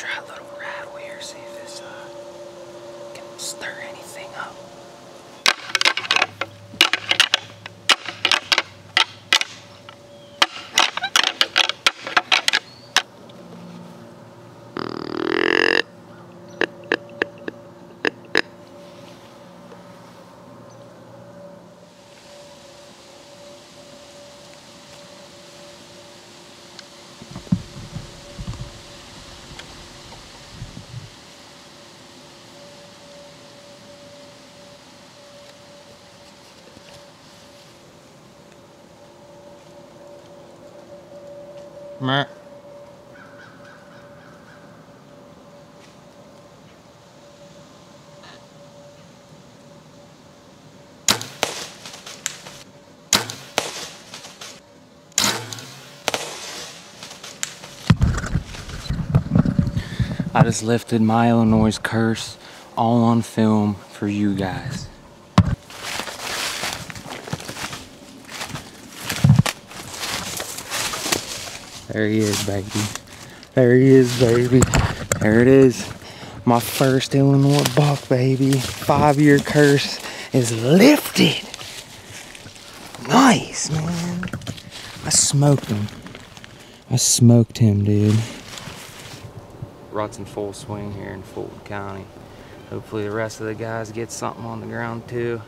try a little rattle here, see if this uh, can stir Mer. I just lifted my Illinois curse all on film for you guys. There he is, baby. There he is, baby. There it is. My first Illinois buck, baby. Five-year curse is lifted. Nice, man. I smoked him. I smoked him, dude. Rut's in full swing here in Fulton County. Hopefully the rest of the guys get something on the ground too.